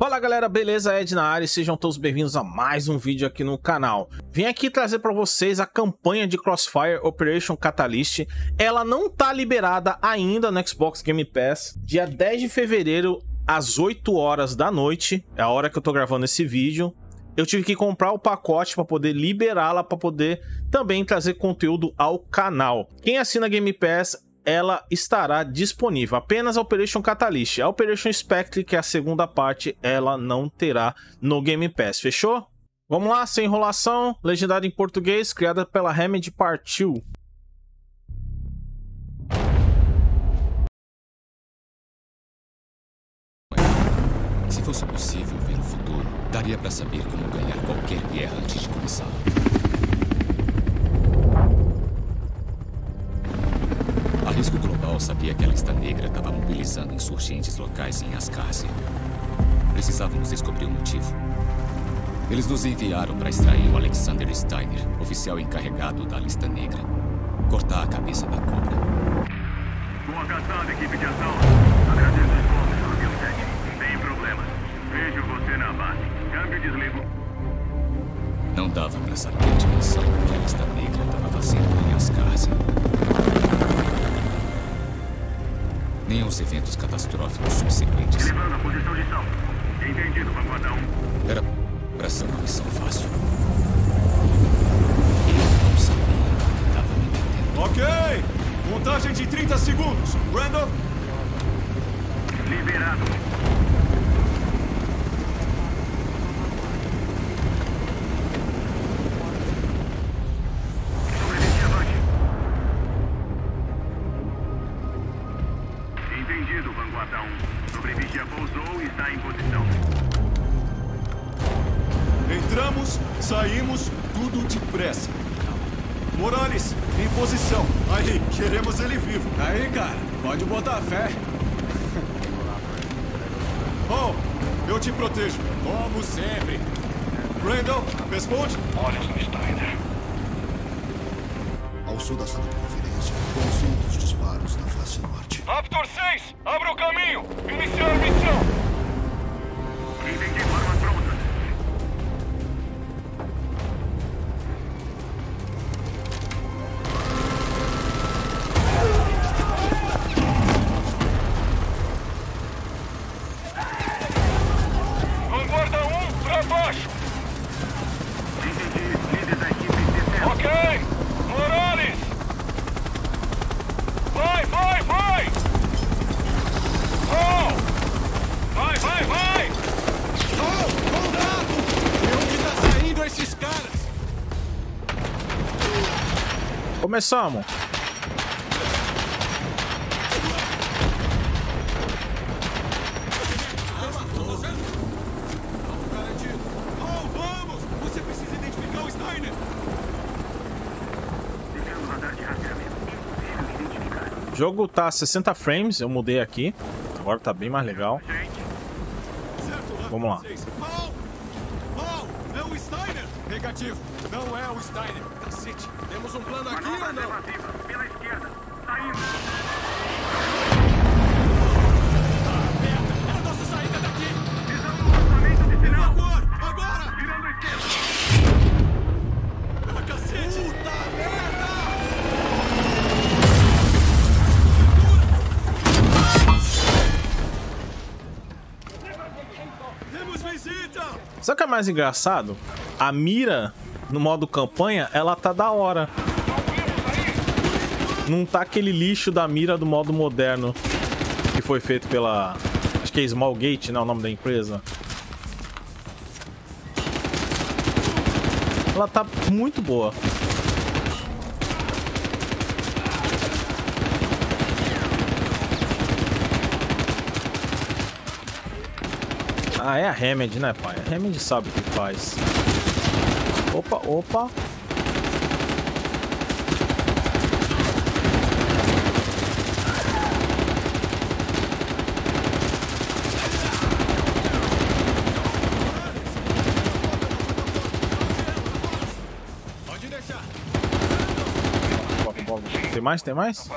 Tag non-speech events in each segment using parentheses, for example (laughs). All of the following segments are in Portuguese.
Fala galera, beleza? Ed na área e sejam todos bem-vindos a mais um vídeo aqui no canal. Vim aqui trazer para vocês a campanha de Crossfire Operation Catalyst. Ela não tá liberada ainda no Xbox Game Pass. Dia 10 de fevereiro, às 8 horas da noite, é a hora que eu tô gravando esse vídeo. Eu tive que comprar o pacote para poder liberá-la, para poder também trazer conteúdo ao canal. Quem assina Game Pass ela estará disponível. Apenas a Operation Catalyst. A Operation Spectre, que é a segunda parte, ela não terá no Game Pass. Fechou? Vamos lá, sem enrolação. Legendada em português, criada pela Remedy, partiu. Se fosse possível ver o futuro, daria para saber como ganhar qualquer guerra antes de começar. Risco Global sabia que a Lista Negra estava mobilizando insurgentes locais em Ascárcia. Precisávamos descobrir o motivo. Eles nos enviaram para extrair o Alexander Steiner, oficial encarregado da Lista Negra. Cortar a cabeça da cobra. Boa caçada, equipe de ação. Agradeço os esforços, Avião 7. Sem problemas. Vejo você na base. Câmbio e desligo. Não dava para saber a dimensão que a Lista Negra estava fazendo em Ascárcia. Nem os eventos catastróficos subsequentes. Elevando a posição de salto. Entendido, vanguarda 1. Era para ser uma missão fácil. Eu não sabia que estava me metendo. Ok! Contagem de 30 segundos. Randall, Liberado. Morales, em posição. Aí, queremos ele vivo. Aí, cara, pode botar fé. (laughs) Oh, eu te protejo. Como sempre. Randall, responde. Olhos no Steiner. Ao sul da sala de conferência, 200 disparos na face norte. Raptor 6, abra o caminho. Iniciar missão. Identificar. O jogo tá a 60 frames, eu mudei aqui. Agora tá bem mais legal. Vamos lá. 6. Mal! Mal! É o Steiner! Negativo, não é o Steiner. Cacete, temos um plano aqui manobra ou não? alternativa. Pela esquerda. Saindo. Merda, é a nossa saída daqui! Visão no lançamento de sinal. Evacuar! Agora! Virando à esquerda. Ah, cacete! Puta merda! Temos visita! Sabe o que é mais engraçado? A mira no modo campanha, ela tá da hora. Não tá aquele lixo da mira do modo moderno que foi feito pela. Acho que é Smallgate, né? O nome da empresa. Ela tá muito boa. Ah, é a Remedy, né, pai? A Remedy sabe o que faz. Opa, opa. Tem mais? Tem mais?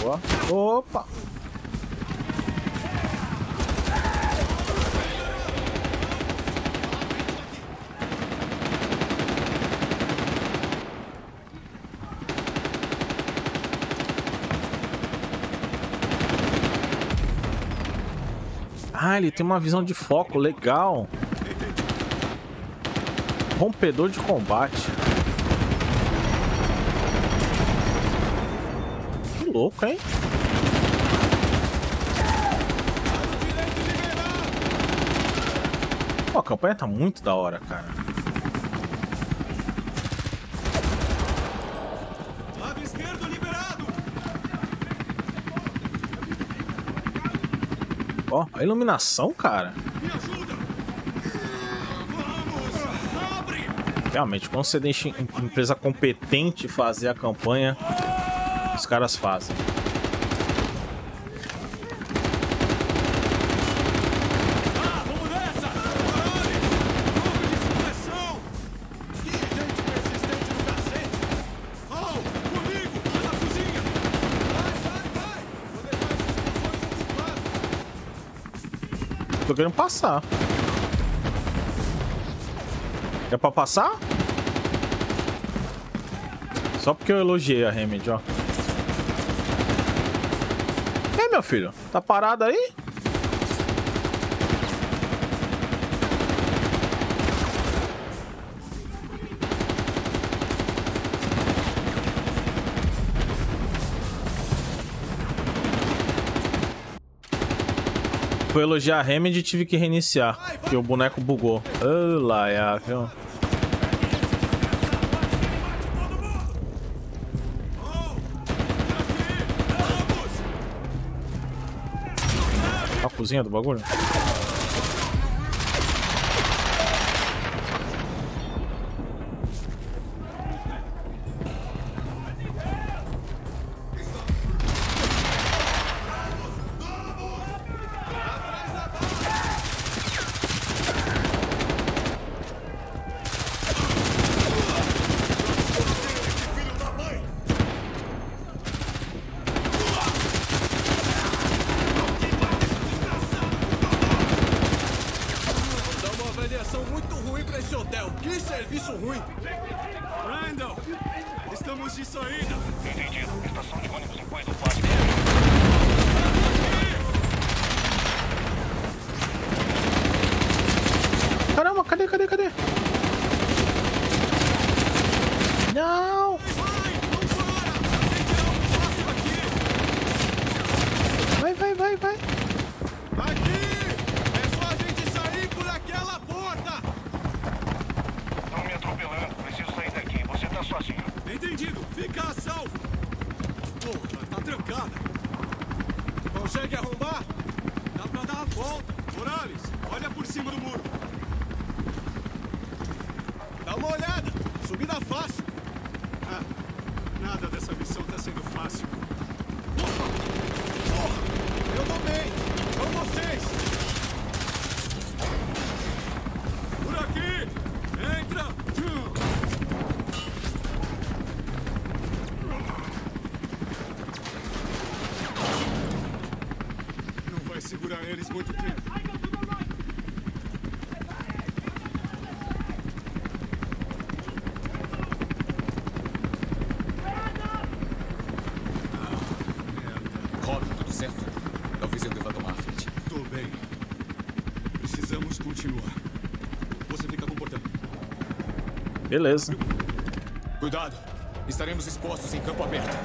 Boa. Opa! Ah, ele tem uma visão de foco legal. Rompedor de combate. Que louco, hein? Pô, a campanha tá muito da hora, cara. Ó, a iluminação, cara. Realmente, quando você deixa em- empresa competente fazer a campanha, os caras fazem. Tô querendo passar. É pra passar? Só porque eu elogiei a Remedy, ó. E meu filho? Tá parado aí? Fui elogiar a Remedy e tive que reiniciar. Porque o boneco bugou. Ô, laia, viu? A cozinha do bagulho? Nada dessa missão tá sendo fácil. Opa! Porra! Eu tô bem. Com vocês. Beleza. Cuidado! Estaremos expostos em campo aberto.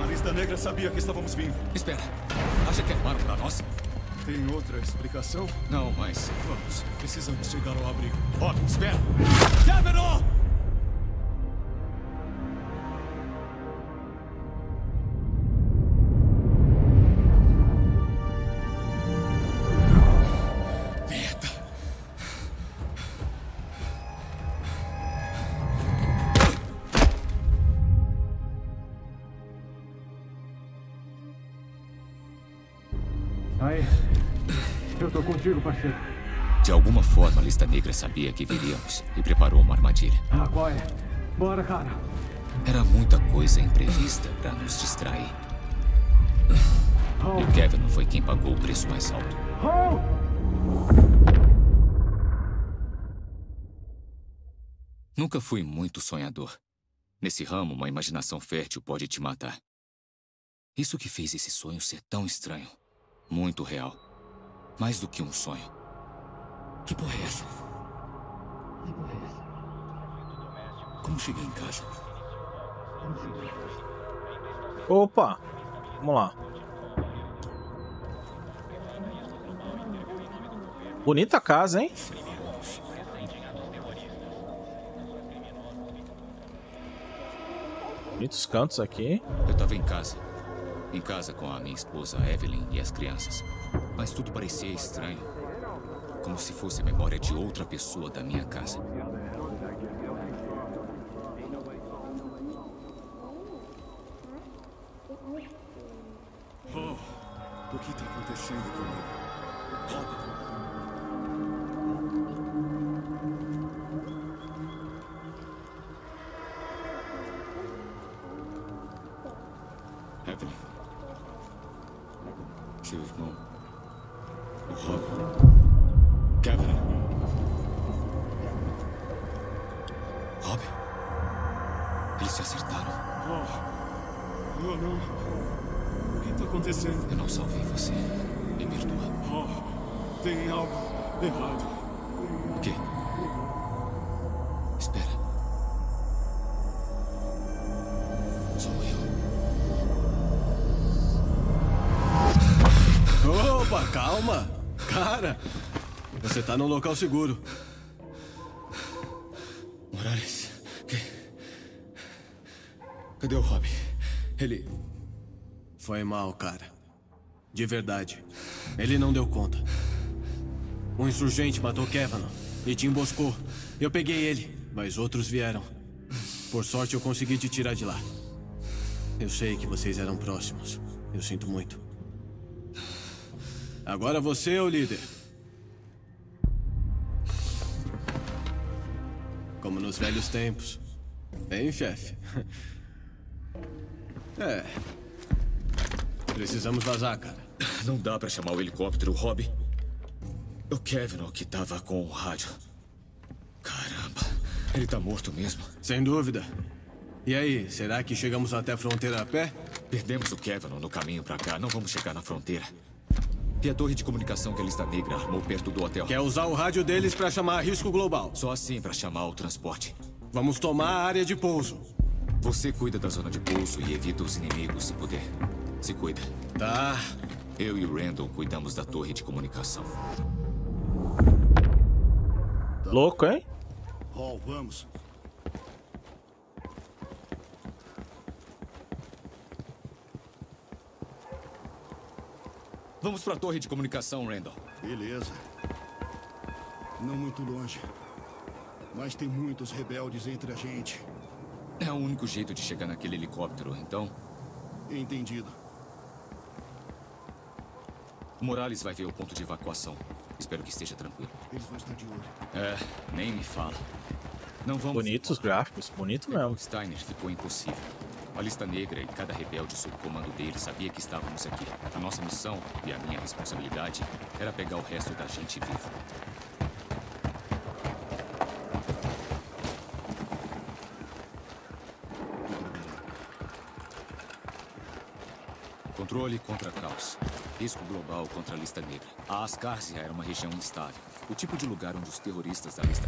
A lista negra sabia que estávamos vindo. Espera. Acha que armaram pra nós? Tem outra explicação? Não, mas... Vamos. Precisamos chegar ao abrigo. Rob, espera! De alguma forma, a lista negra sabia que viríamos e preparou uma armadilha. Ah, qual é? Bora, cara. Era muita coisa imprevista pra nos distrair. E o Kevin foi quem pagou o preço mais alto. Nunca fui muito sonhador. Nesse ramo, uma imaginação fértil pode te matar. Isso que fez esse sonho ser tão estranho. Muito real. Mais do que um sonho. Que porra é essa? Como cheguei em casa? Opa! Vamos lá. Bonita casa, hein? Bonitos cantos aqui. Eu tava em casa. Em casa com a minha esposa Evelyn e as crianças. Mas tudo parecia estranho. Como se fosse a memória de outra pessoa da minha casa. Acontecendo? Eu não salvei você. Me perdoa. Oh, tem algo errado. O quê? Espera. Sou eu. Opa, calma. Cara, você tá num local seguro. Morales. Cadê o Rob? Ele. Foi mal, cara. De verdade. Ele não deu conta. Um insurgente matou Kevin e te emboscou. Eu peguei ele, mas outros vieram. Por sorte, eu consegui te tirar de lá. Eu sei que vocês eram próximos. Eu sinto muito. Agora você é o líder. Como nos velhos tempos. Hein, chefe? (laughs) É. Precisamos vazar, cara. Não dá pra chamar o helicóptero, Rob. O Kevin que tava com o rádio. Caramba, ele tá morto mesmo. Sem dúvida. E aí, será que chegamos até a fronteira a pé? Perdemos o Kevin no caminho pra cá. Não vamos chegar na fronteira. E a torre de comunicação que a lista negra armou perto do hotel. Quer usar o rádio deles pra chamar risco global. Só assim pra chamar o transporte. Vamos tomar a área de pouso. Você cuida da zona de pouso e evita os inimigos se puder. Se cuida. Tá. Eu e o Randall cuidamos da torre de comunicação. Louco, hein? Hall, vamos. Vamos pra torre de comunicação, Randall. Beleza. Não muito longe. Mas tem muitos rebeldes entre a gente. É o único jeito de chegar naquele helicóptero, então. Entendido. O Morales vai ver o ponto de evacuação. Espero que esteja tranquilo. Eles vão estar de olho. É, nem me fala. Não vamos. Bonitos gráficos, bonito mesmo. O Steiner ficou impossível. A lista negra e cada rebelde sob o comando dele sabia que estávamos aqui. A nossa missão e a minha responsabilidade era pegar o resto da gente vivo. Controle contra caos. Risco global contra a lista negra. A Ascárcia era uma região instável. O tipo de lugar onde os terroristas da lista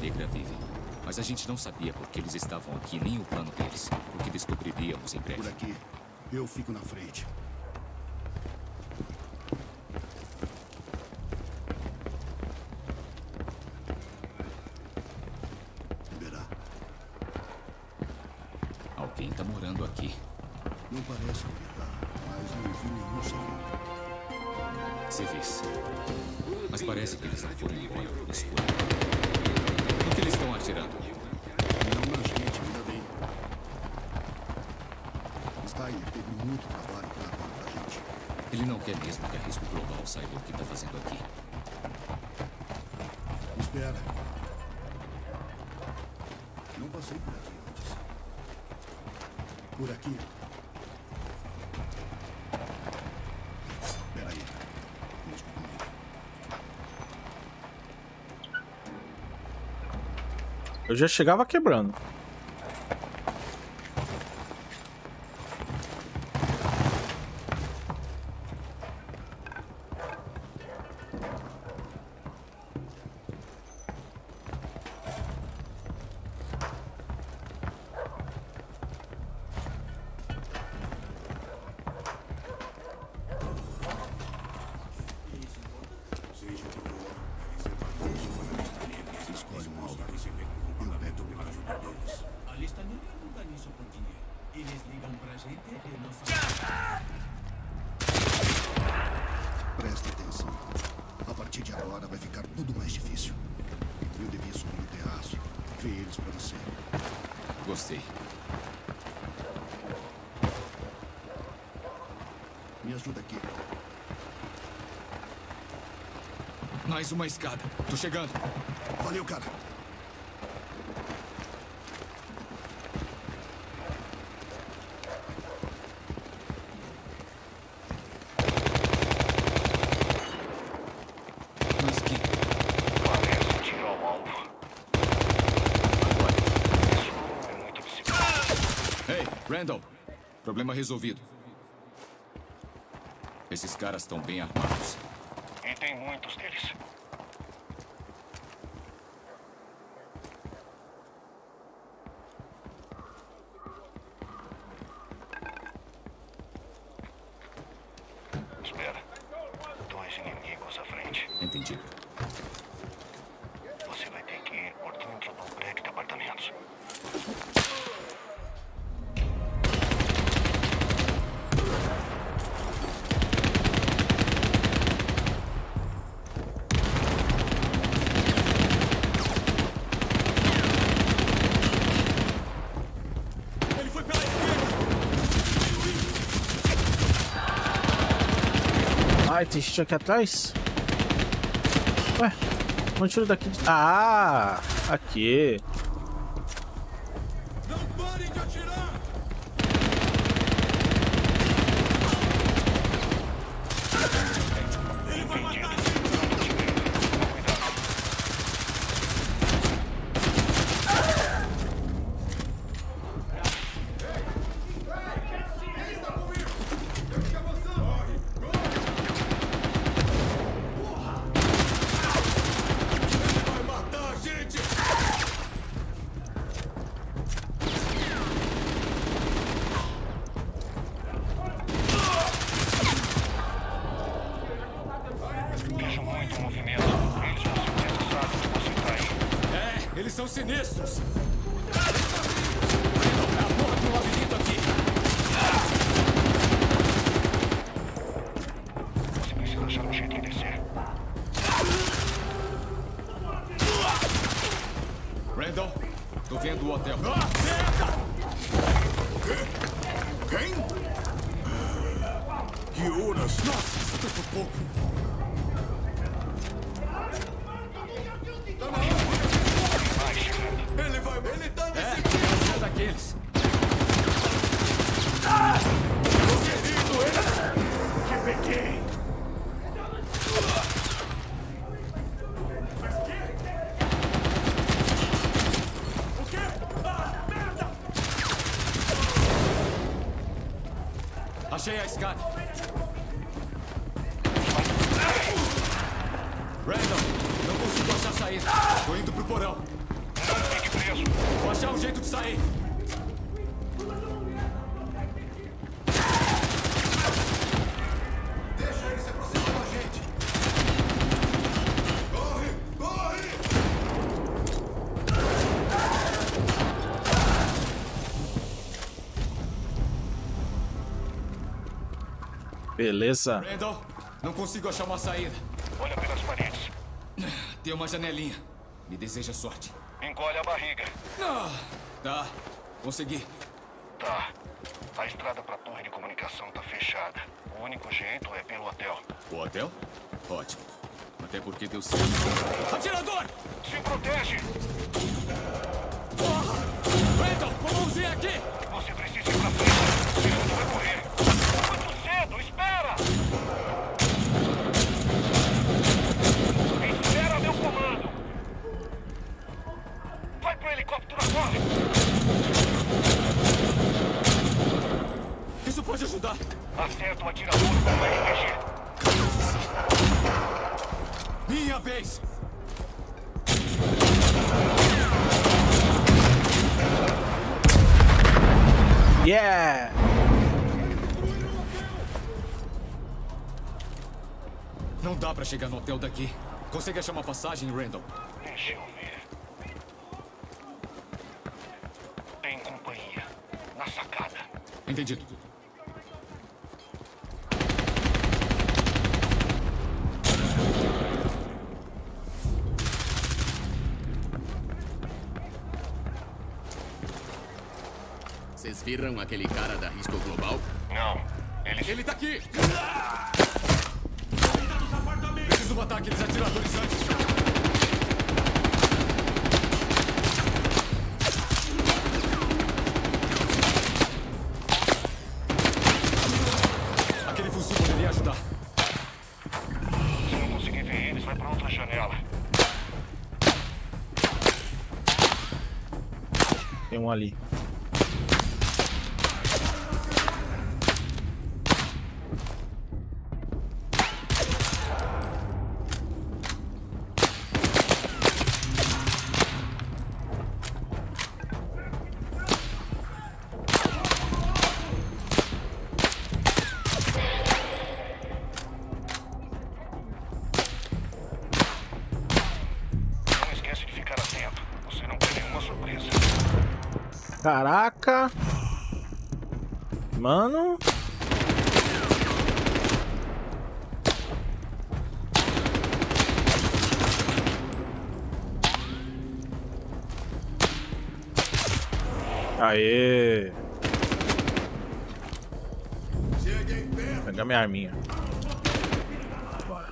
negra vivem. Mas a gente não sabia por que eles estavam aqui, nem o plano deles. O que descobriríamos em breve. Por aqui. Eu fico na frente. Ele não quer mesmo que a risco global saiba o que tá fazendo aqui. Espera. Não passei por aqui antes. Por aqui. Peraí. Desculpa comigo. Eu já chegava quebrando. Presta atenção. A partir de agora vai ficar tudo mais difícil. Eu devia subir no terraço, ver eles pra você. Gostei. Me ajuda aqui. Mais uma escada. Tô chegando. Valeu, cara. Mas que... Parece tiro ao alvo. Isso é muito psicólogo. Ei, Randall. Problema resolvido. Esses caras estão bem armados. E tem muitos deles. Espera. Dois inimigos à frente. Entendido. Você vai ter que ir por dentro do prédio de apartamentos. Ele foi pela esquerda! Ai, tem gente aqui atrás? Ué, um tiro daqui. de- Ah, aqui. resistance. Achei a escada. Randall, não consigo achar saída. Tô indo pro porão. Fique preso. Vou achar um jeito de sair. Beleza. Randall, não consigo achar uma saída. Olha pelas paredes. Tem uma janelinha. Me deseja sorte. Engole a barriga. Ah, tá, consegui. Tá. A estrada pra torre de comunicação tá fechada. O único jeito é pelo hotel. O hotel? Ótimo. Até porque deu certo. Atirador! Se protege! Dá pra chegar no hotel daqui. Consegue achar uma passagem, Randall? Deixa eu ver. Tem companhia. Entendido. Vocês viram aquele cara da Risco Global? Não. Eles. Ele tá aqui! Preciso matar aqueles atiradores antes. Aquele Caraca. Mano. Aê. Pegar minha arminha. Bora.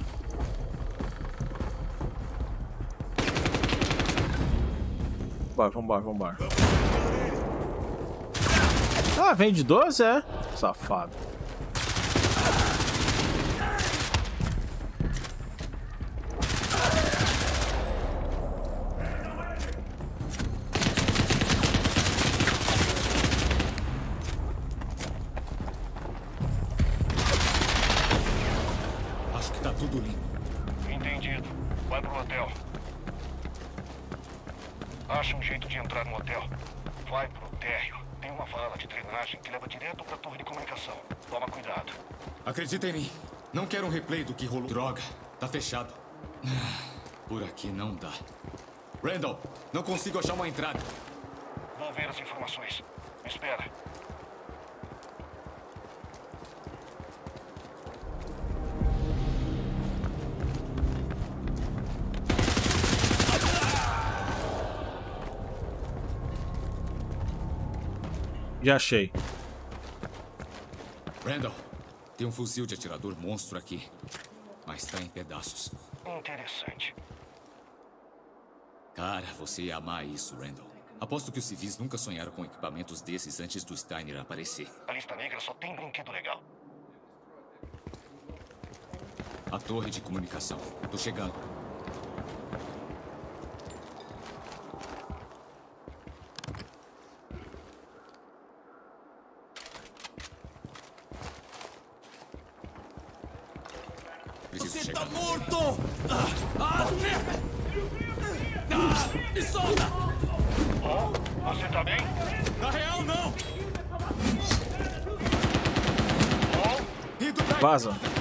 Bora, vambora, vambora. Ah, vem de 12, é? Safado. Acho que tá tudo limpo. Entendido. Vai pro hotel. Acha um jeito de entrar no hotel. Vai pro térreo. Tem uma vala de drenagem que leva direto pra torre de comunicação. Toma cuidado. Acredita em mim. Não quero um replay do que rolou. Droga, tá fechado. Por aqui não dá. Randall, não consigo achar uma entrada. Vou ver as informações. Me espera. Já achei. Randall, tem um fuzil de atirador monstro aqui. Mas tá em pedaços. Interessante. Cara, você ia amar isso, Randall. Aposto que os civis nunca sonharam com equipamentos desses antes do Steiner aparecer. A lista negra só tem brinquedo legal. A torre de comunicação. Tô chegando. Me solta! Oh, você tá bem? Na real, não! Oh. Vaza.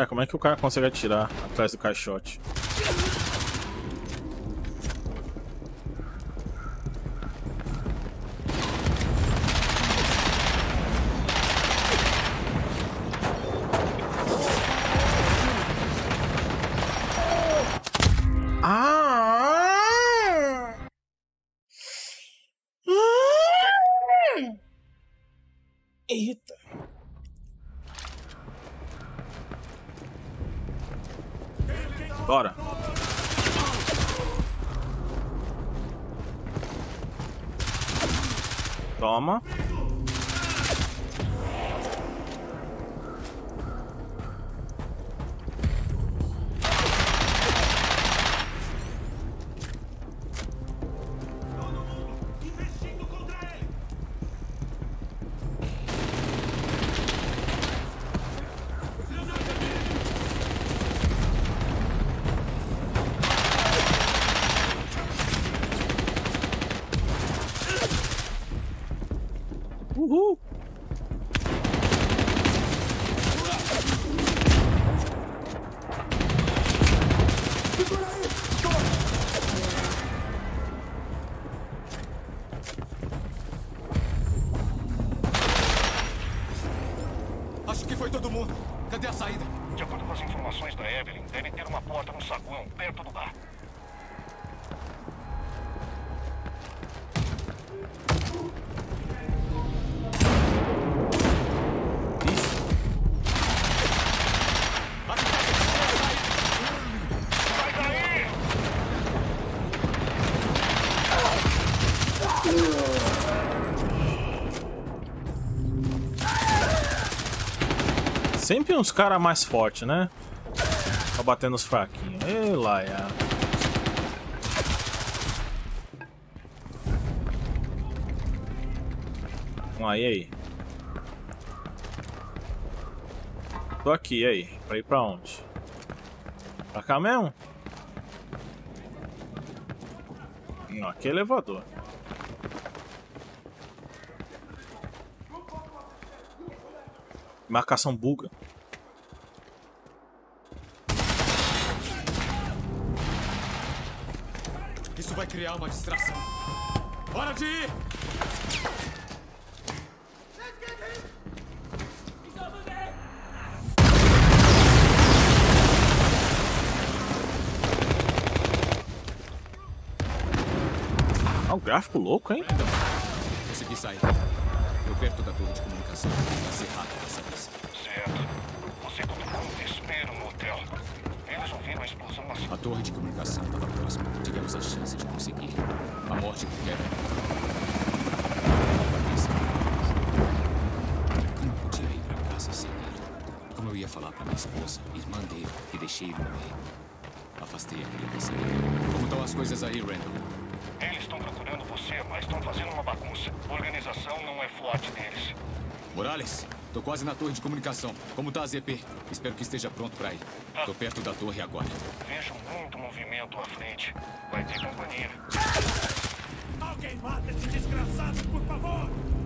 É, como é que o cara consegue atirar atrás do caixote? Ah! Eita. Bora. Toma. Foi todo mundo. Cadê a saída? De acordo com as informações da Evelyn, deve ter uma porta no saguão, perto do bar. Uns caras mais fortes, né? Pra bater nos fraquinhos. Ei, Laia. Vamos lá, e aí? Tô aqui, e aí? Pra ir pra onde? Pra cá mesmo? Não, aqui é elevador. Marcação buga. Vai criar uma distração. Hora de ir! Ah, um gráfico louco, hein? Consegui sair. Eu perto da torre de comunicação. Vai ser rápido dessa vez. Certo. Você colocou a. A torre de comunicação estava próxima. Tivemos a chance de conseguir. A morte do Kevin. A eu podia ir pra casa sem ele? Como eu ia falar pra minha esposa, irmã dele, que deixei ele morrer? Afastei aquele pensamento. Como estão as coisas aí, Randall? Eles estão procurando você, mas estão fazendo uma bagunça. Organização não é forte deles. Morales, tô quase na torre de comunicação. Como tá a ZP? Espero que esteja pronto pra ir. Tô perto da torre agora. Vejo muito movimento à frente. Vai ter companhia. Alguém mata esse desgraçado, por favor!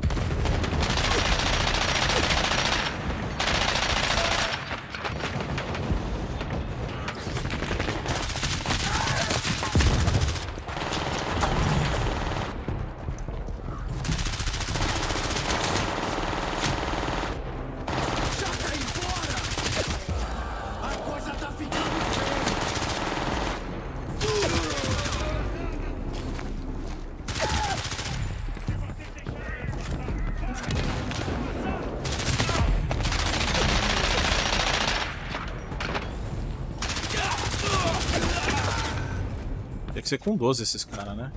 Ser com 12 esses caras, né?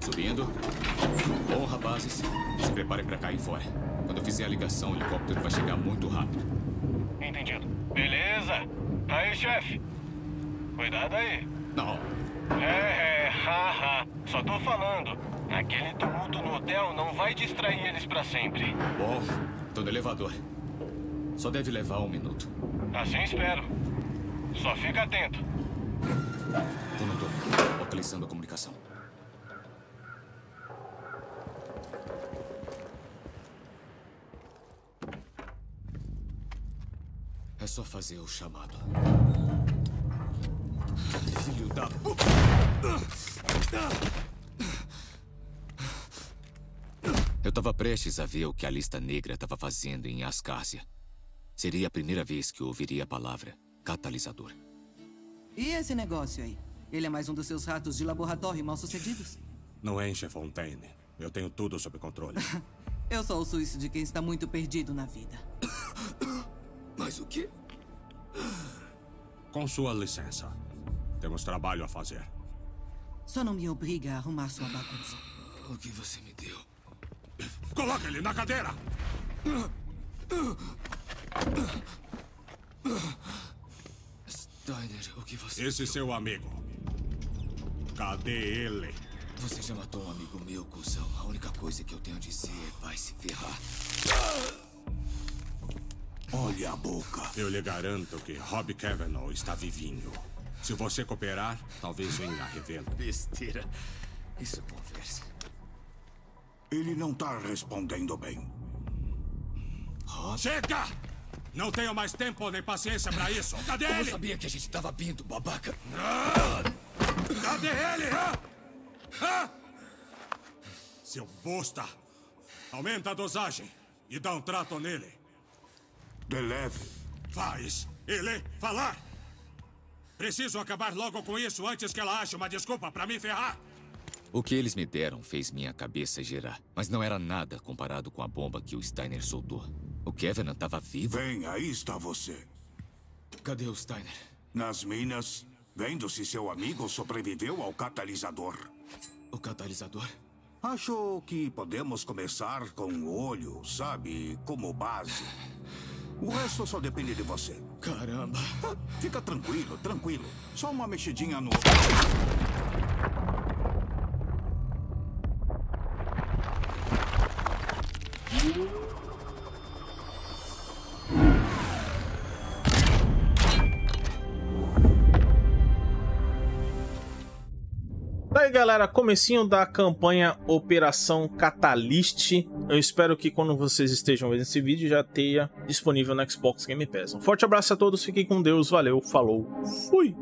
Subindo. Bom, rapazes. Se preparem pra cair fora. Quando eu fizer a ligação, o helicóptero vai chegar muito rápido. Entendido. Beleza. Aí, chefe. Cuidado aí. Não. É, é, haha. Só tô falando. Aquele tumulto no hotel não vai distrair eles pra sempre. Bom, tô no elevador. Só deve levar um minuto. Assim espero. Só fica atento. Conector, localizando a comunicação. É só fazer o chamado. Filho da... Eu estava prestes a ver o que a lista negra estava fazendo em Ascásia. Seria a primeira vez que eu ouviria a palavra catalisador. E esse negócio aí? Ele é mais um dos seus ratos de laboratório mal sucedidos? Não enche, Fontaine. Eu tenho tudo sob controle. (laughs) Eu só ouço isso de quem está muito perdido na vida. (coughs) Mas o quê? Com sua licença. Temos trabalho a fazer. Só não me obriga a arrumar sua bagunça. (coughs) O que você me deu? Coloque ele na cadeira! (coughs) Steiner, o que você... Esse seu amigo. Cadê ele? Você já matou um amigo meu, cuzão. A única coisa que eu tenho a dizer é vai se ferrar. Olha a boca. Eu lhe garanto que Rob Kavanaugh está vivinho. Se você cooperar, talvez venha a revê-lo. (laughs) Besteira. Isso é conversa. Ele não tá respondendo bem. Chega! Não tenho mais tempo nem paciência pra isso. Cadê Como ele? sabia que a gente tava vindo, babaca? Cadê ele? hã? Hã? Seu bosta! Aumenta a dosagem e dá um trato nele. De leve. Faz ele falar! Preciso acabar logo com isso antes que ela ache uma desculpa pra me ferrar! O que eles me deram fez minha cabeça girar. Mas não era nada comparado com a bomba que o Steiner soltou. O Kevin estava vivo. Bem, aí está você. Cadê o Steiner? Nas minas, vendo se seu amigo sobreviveu ao catalisador. O catalisador? Acho que podemos começar com o olho, sabe? Como base. O resto só depende de você. Caramba. (laughs) Fica tranquilo, tranquilo. Só uma mexidinha no. (laughs) galera, comecinho da campanha Operação Catalyst. Eu espero que quando vocês estejam vendo esse vídeo já tenha disponível no Xbox Game Pass. Um forte abraço a todos, fiquem com Deus, valeu, falou, fui!